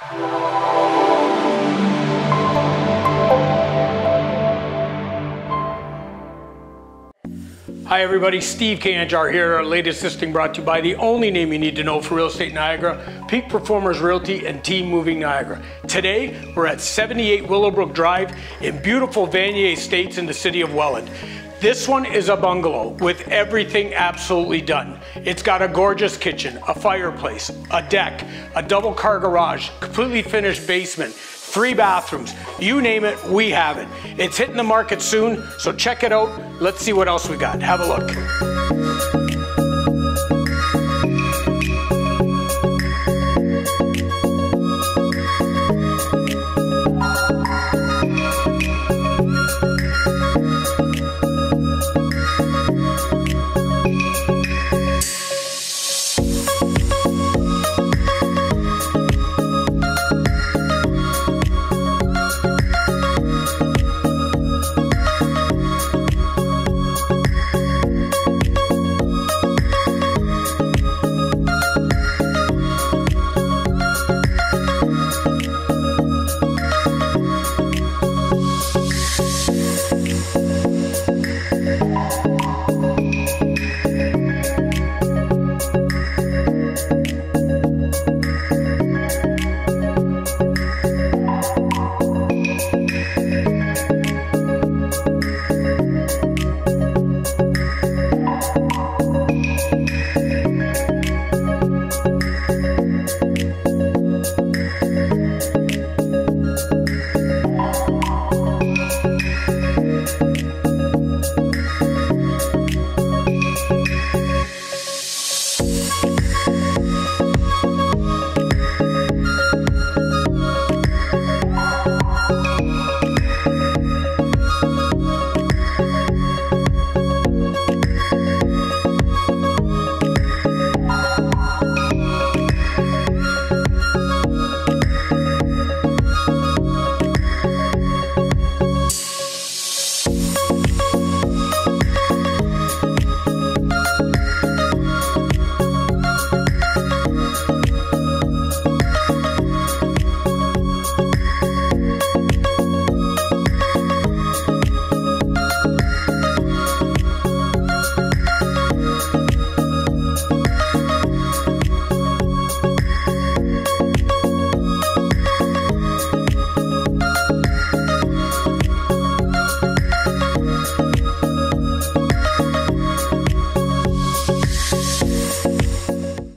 Hi everybody, Steve Kanjar here. Our latest listing brought to you by the only name you need to know for real estate Niagara, Peak Performers Realty and Team Moving Niagara. Today, we're at 78 Willowbrook Drive in beautiful Vanier Estates in the city of Welland. This one is a bungalow with everything absolutely done. It's got a gorgeous kitchen, a fireplace, a deck, a double car garage, completely finished basement, three bathrooms. You name it, we have it. It's hitting the market soon, so check it out. Let's see what else we got. Have a look.